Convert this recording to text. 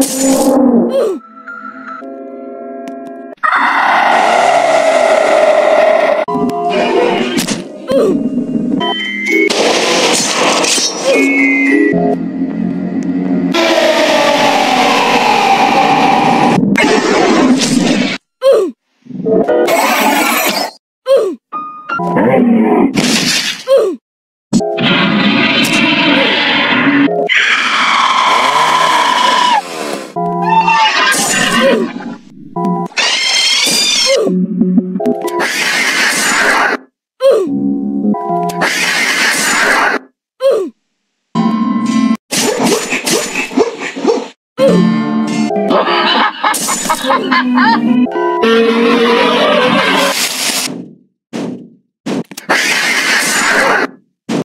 Oh, Ha ha ha!